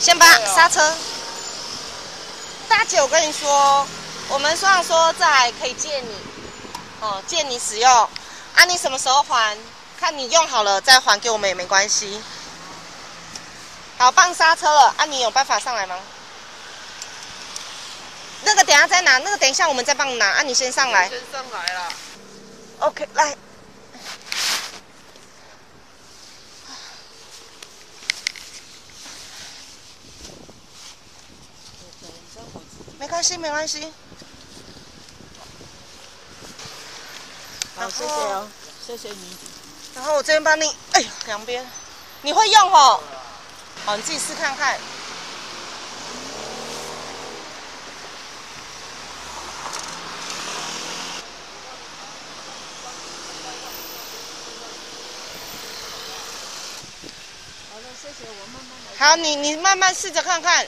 先把刹车。大姐，我跟你说，我们虽然说这还可以借你，哦，借你使用，啊，你什么时候还？看你用好了再还给我们也没关系。好，放刹车了，啊，你有办法上来吗？那个等下再拿，那个等一下我们再帮你拿，啊，你先上来。先上来了。OK，来。没关系，没关系。好，谢谢哦，谢谢你。然后我这边帮你，哎呦，两边，你会用哦？好，你自己试看看。好了，谢谢，我慢慢来。好，你你慢慢试着看看。